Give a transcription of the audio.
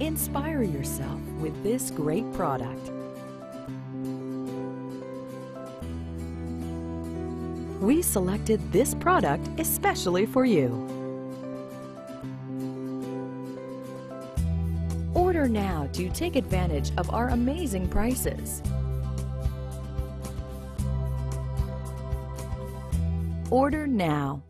Inspire yourself with this great product. We selected this product especially for you. Order now to take advantage of our amazing prices. Order now.